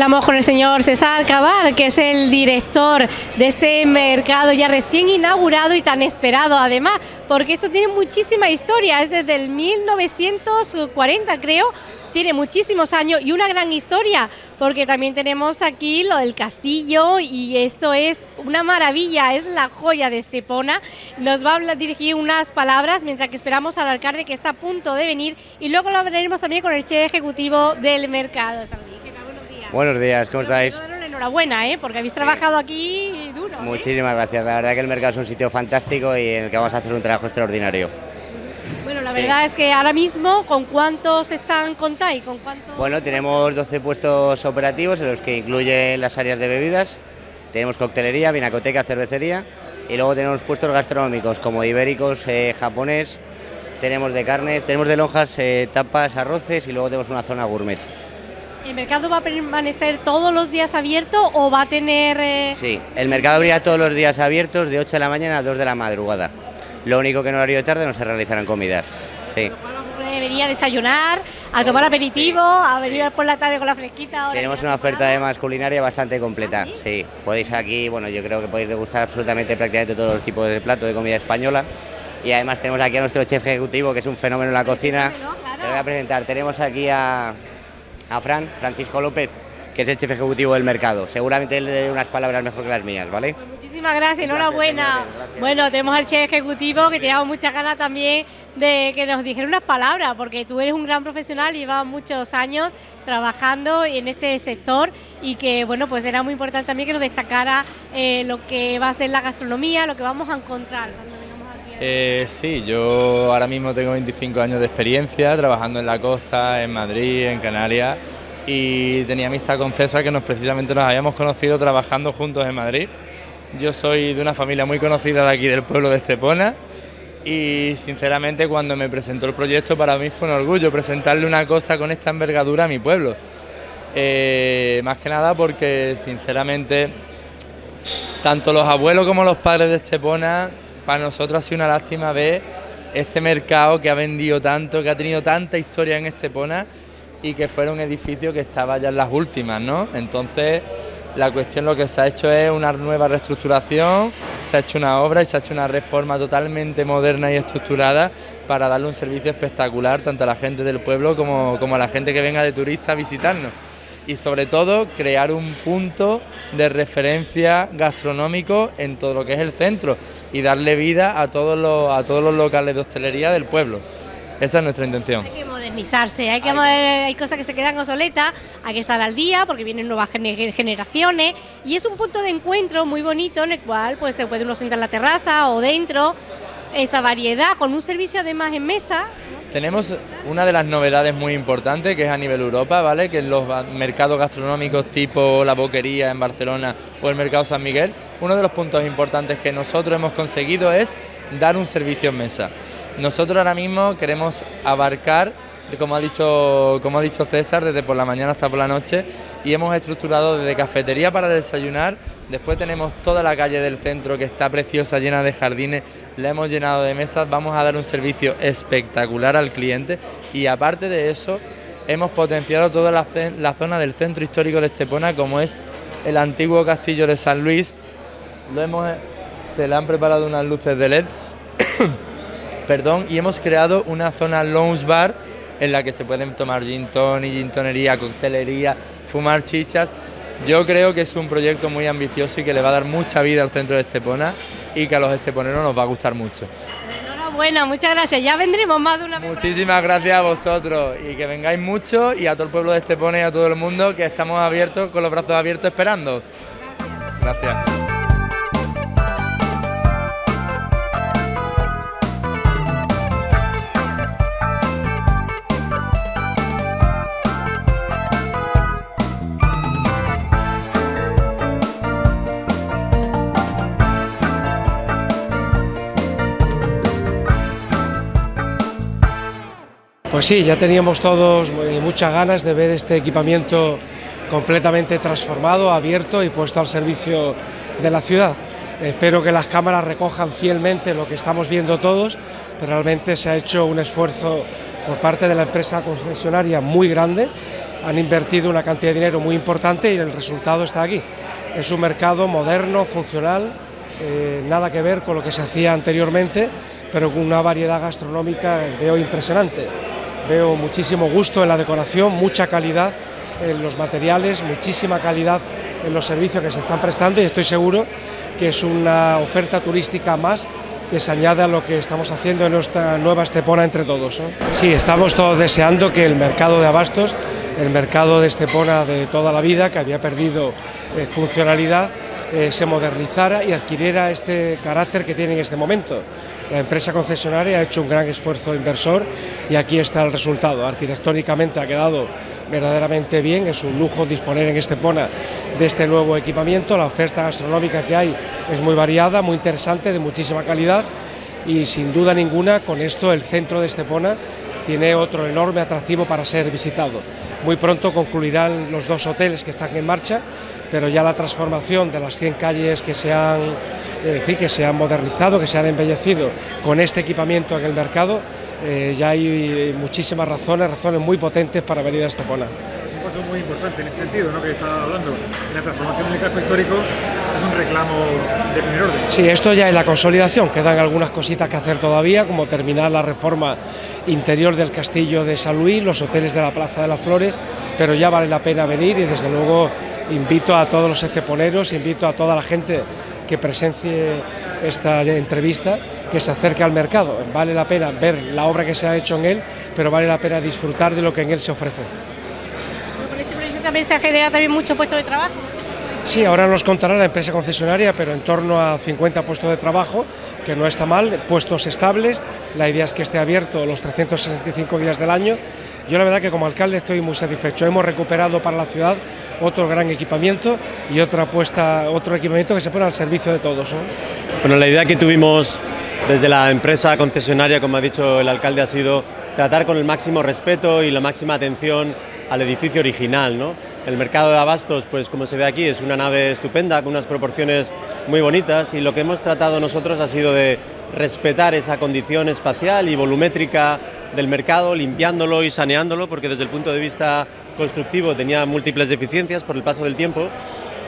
Hablamos con el señor César Cabar, que es el director de este mercado ya recién inaugurado y tan esperado además, porque esto tiene muchísima historia, es desde el 1940 creo, tiene muchísimos años y una gran historia, porque también tenemos aquí lo del castillo y esto es una maravilla, es la joya de Estepona. Nos va a dirigir unas palabras mientras que esperamos al alcalde que está a punto de venir y luego lo hablaremos también con el chef ejecutivo del mercado. Buenos días, ¿cómo estáis? Enhorabuena, ¿eh? porque habéis trabajado aquí duro. ¿eh? Muchísimas gracias, la verdad que el mercado es un sitio fantástico y en el que vamos a hacer un trabajo extraordinario. Bueno, la verdad es que ahora mismo, ¿con cuántos están contáis? ¿Con cuántos... Bueno, tenemos 12 puestos operativos en los que incluyen las áreas de bebidas, tenemos coctelería, vinacoteca, cervecería y luego tenemos puestos gastronómicos como ibéricos, eh, japonés, tenemos de carnes, tenemos de lonjas, eh, tapas, arroces y luego tenemos una zona gourmet. ¿El mercado va a permanecer todos los días abierto o va a tener...? Eh? Sí, el mercado abrirá todos los días abiertos de 8 de la mañana a 2 de la madrugada. Lo único que en horario de tarde no se realizarán comidas. Sí. Debería desayunar, a tomar aperitivo, a venir por la tarde con la fresquita. Tenemos una oferta además culinaria bastante completa. ¿Ah, sí? podéis aquí, bueno, yo creo que podéis degustar absolutamente prácticamente todos los tipos de platos de comida española. Y además tenemos aquí a nuestro chef ejecutivo, que es un fenómeno en la cocina. Te voy a presentar. Tenemos aquí a, a Fran, Francisco López, que es el chef ejecutivo del mercado. Seguramente él le dé unas palabras mejor que las mías, ¿vale? Pues muchísimas gracias, enhorabuena. Bueno, tenemos al chef ejecutivo que teníamos muchas ganas también de que nos dijera unas palabras, porque tú eres un gran profesional y llevas muchos años trabajando en este sector y que, bueno, pues era muy importante también que nos destacara eh, lo que va a ser la gastronomía, lo que vamos a encontrar cuando. Eh, sí, yo ahora mismo tengo 25 años de experiencia trabajando en la costa, en Madrid, en Canarias y tenía amistad con César que nos precisamente nos habíamos conocido trabajando juntos en Madrid. Yo soy de una familia muy conocida de aquí del pueblo de Estepona y sinceramente cuando me presentó el proyecto para mí fue un orgullo presentarle una cosa con esta envergadura a mi pueblo. Eh, más que nada porque sinceramente tanto los abuelos como los padres de Estepona para nosotros ha sido una lástima ver este mercado que ha vendido tanto, que ha tenido tanta historia en Estepona y que fuera un edificio que estaba ya en las últimas, ¿no? Entonces, la cuestión lo que se ha hecho es una nueva reestructuración, se ha hecho una obra y se ha hecho una reforma totalmente moderna y estructurada para darle un servicio espectacular tanto a la gente del pueblo como, como a la gente que venga de turista a visitarnos. Y sobre todo crear un punto de referencia gastronómico en todo lo que es el centro y darle vida a todos los, a todos los locales de hostelería del pueblo. Esa es nuestra intención modernizarse, hay que hay cosas que se quedan obsoletas, hay que estar al día porque vienen nuevas generaciones y es un punto de encuentro muy bonito en el cual pues se puede uno sentar en la terraza o dentro, esta variedad con un servicio además en mesa. Tenemos una de las novedades muy importantes que es a nivel Europa, ¿vale? Que en los mercados gastronómicos tipo la Boquería en Barcelona o el Mercado San Miguel, uno de los puntos importantes que nosotros hemos conseguido es dar un servicio en mesa. Nosotros ahora mismo queremos abarcar como ha dicho, como ha dicho César, desde por la mañana hasta por la noche y hemos estructurado desde cafetería para desayunar, después tenemos toda la calle del centro que está preciosa, llena de jardines, la hemos llenado de mesas, vamos a dar un servicio espectacular al cliente. Y aparte de eso hemos potenciado toda la, zona del centro histórico de Estepona como es el antiguo castillo de San Luis, lo hemos, se le han preparado unas luces de LED, perdón, y hemos creado una zona lounge bar en la que se pueden tomar gin tonic, gin tonería, coctelería, fumar chichas. Yo creo que es un proyecto muy ambicioso y que le va a dar mucha vida al centro de Estepona y que a los esteponeros nos va a gustar mucho. Enhorabuena, muchas gracias. Ya vendremos más de una vez. Muchísimas gracias a vosotros y que vengáis mucho y a todo el pueblo de Estepona y a todo el mundo que estamos abiertos, con los brazos abiertos esperándoos. gracias. gracias. Pues sí, ya teníamos todos muchas ganas de ver este equipamiento completamente transformado, abierto y puesto al servicio de la ciudad. Espero que las cámaras recojan fielmente lo que estamos viendo todos, pero realmente se ha hecho un esfuerzo por parte de la empresa concesionaria muy grande han invertido una cantidad de dinero muy importante y el resultado está aquí. Es un mercado moderno, funcional, eh, nada que ver con lo que se hacía anteriormente, pero con una variedad gastronómica veo impresionante. Veo muchísimo gusto en la decoración, mucha calidad en los materiales, muchísima calidad en los servicios que se están prestando y estoy seguro que es una oferta turística más que se añade a lo que estamos haciendo en nuestra nueva Estepona entre todos. Sí, estamos todos deseando que el mercado de abastos, el mercado de Estepona de toda la vida, que había perdido eh, funcionalidad, eh, se modernizara y adquiriera este carácter que tiene en este momento. La empresa concesionaria ha hecho un gran esfuerzo inversor y aquí está el resultado. Arquitectónicamente ha quedado verdaderamente bien, es un lujo disponer en Estepona de este nuevo equipamiento, la oferta gastronómica que hay es muy variada, muy interesante, de muchísima calidad y sin duda ninguna con esto el centro de Estepona tiene otro enorme atractivo para ser visitado. Muy pronto concluirán los dos hoteles que están en marcha, pero ya la transformación de las 100 calles que se han, que se han modernizado, que se han embellecido con este equipamiento en el mercado, eh, ya hay muchísimas razones, razones muy potentes para venir a Estepona. Es un paso muy importante en ese sentido, ¿no? que estaba hablando. La transformación del casco histórico es un reclamo de primer orden. Sí, esto ya es la consolidación, quedan algunas cositas que hacer todavía, como terminar la reforma interior del castillo de San Luis, los hoteles de la Plaza de las Flores, pero ya vale la pena venir y desde luego invito a todos los esteponeros, invito a toda la gente que presencie esta entrevista, que se acerque al mercado. Vale la pena ver la obra que se ha hecho en él, pero vale la pena disfrutar de lo que en él se ofrece. ¿Con este proyecto también se genera también muchos puestos de trabajo? Sí, ahora nos contará la empresa concesionaria, pero en torno a 50 puestos de trabajo, que no está mal, puestos estables. La idea es que esté abierto los 365 días del año. Yo la verdad que como alcalde estoy muy satisfecho. Hemos recuperado para la ciudad otro gran equipamiento y otra otro equipamiento que se pone al servicio de todos. Bueno, la idea que tuvimos desde la empresa concesionaria, como ha dicho el alcalde, ha sido tratar con el máximo respeto y la máxima atención al edificio original. ¿no? El mercado de abastos, pues como se ve aquí, es una nave estupenda, con unas proporciones muy bonitas y lo que hemos tratado nosotros ha sido de respetar esa condición espacial y volumétrica del mercado, limpiándolo y saneándolo, porque desde el punto de vista constructivo tenía múltiples deficiencias por el paso del tiempo,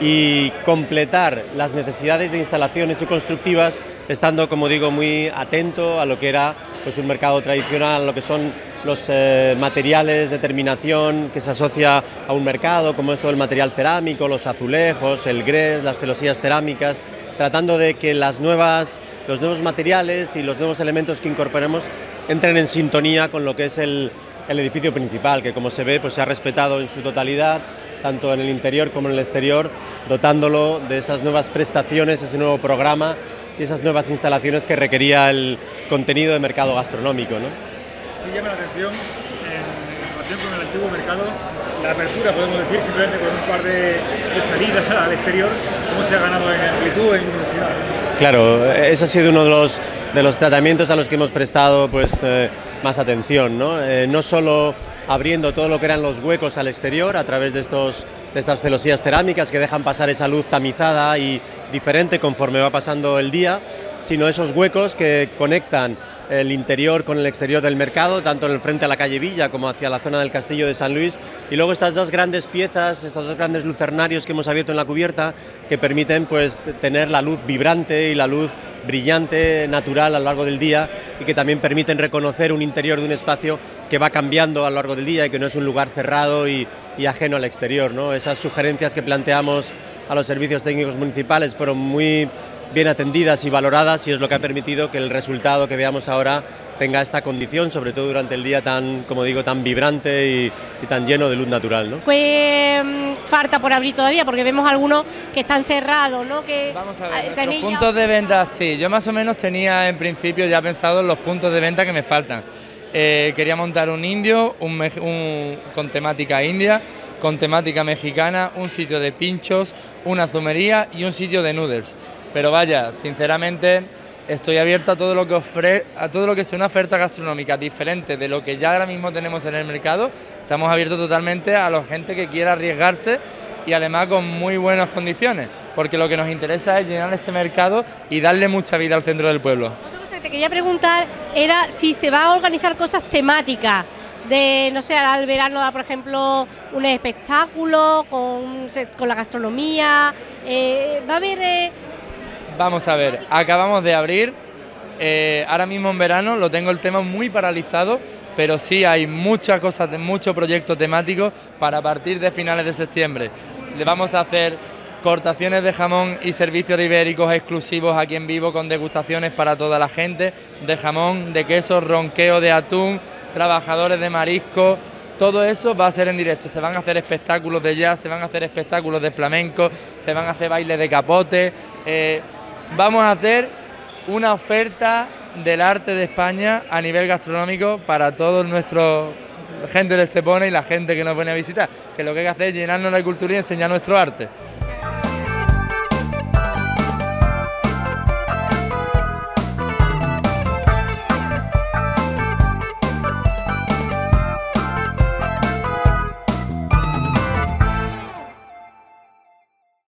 y completar las necesidades de instalaciones y constructivas, estando, como digo, muy atento a lo que era pues, un mercado tradicional, lo que son los eh, materiales de terminación que se asocia a un mercado, como esto del material cerámico, los azulejos, el grés, las celosías cerámicas, tratando de que las nuevas los nuevos materiales y los nuevos elementos que incorporemos entren en sintonía con lo que es el, edificio principal, que como se ve pues se ha respetado en su totalidad, tanto en el interior como en el exterior, dotándolo de esas nuevas prestaciones, ese nuevo programa y esas nuevas instalaciones que requería el contenido de mercado gastronómico. ¿no? Sí llama la atención, en relación con el antiguo mercado, la apertura, podemos decir, simplemente con un par de, salidas al exterior, cómo se ha ganado en amplitud, en luminosidad. Claro, ese ha sido uno de los, de los tratamientos a los que hemos prestado pues, eh, más atención, ¿no? Eh, no solo abriendo todo lo que eran los huecos al exterior a través de, estos, de estas celosías cerámicas que dejan pasar esa luz tamizada y diferente conforme va pasando el día, sino esos huecos que conectan el interior con el exterior del mercado, tanto en el frente a la calle Villa como hacia la zona del Castillo de San Luis. Y luego estas dos grandes piezas, estos dos grandes lucernarios que hemos abierto en la cubierta, que permiten pues, tener la luz vibrante y la luz brillante, natural a lo largo del día y que también permiten reconocer un interior de un espacio que va cambiando a lo largo del día y que no es un lugar cerrado y, y ajeno al exterior. ¿no? Esas sugerencias que planteamos a los servicios técnicos municipales fueron muy bien atendidas y valoradas y es lo que ha permitido que el resultado que veamos ahora tenga esta condición, sobre todo durante el día tan, como digo, tan vibrante y, tan lleno de luz natural. ¿no? Pues mm, falta por abrir todavía, porque vemos algunos que están cerrados, ¿no? Que Vamos a ver, los puntos de venta, sí, yo más o menos tenía en principio ya pensado los puntos de venta que me faltan. Eh, quería montar un indio, un, con temática india, con temática mexicana, un sitio de pinchos, una zumería y un sitio de noodles. Pero vaya, sinceramente estoy abierto a todo lo que ofre a todo lo que sea una oferta gastronómica diferente de lo que ya ahora mismo tenemos en el mercado. Estamos abiertos totalmente a la gente que quiera arriesgarse y además con muy buenas condiciones, porque lo que nos interesa es llenar este mercado y darle mucha vida al centro del pueblo. Otra cosa que te quería preguntar era si se va a organizar cosas temáticas de, no sé, al verano da, por ejemplo, un espectáculo con, con la gastronomía. Eh, ¿Va a haber...? Eh, Vamos a ver, acabamos de abrir, eh, ahora mismo en verano lo tengo el tema muy paralizado, pero sí hay muchas cosas, muchos proyectos temáticos para partir de finales de septiembre. Le vamos a hacer cortaciones de jamón y servicios ibéricos exclusivos aquí en vivo con degustaciones para toda la gente, de jamón, de queso, ronqueo de atún, trabajadores de marisco, todo eso va a ser en directo, se van a hacer espectáculos de jazz, se van a hacer espectáculos de flamenco, se van a hacer bailes de capote, eh, vamos a hacer una oferta del arte de España a nivel gastronómico para todos nuestros gente de Estepona y la gente que nos viene a visitar, que lo que hay que hacer es llenarnos la cultura y enseñar nuestro arte.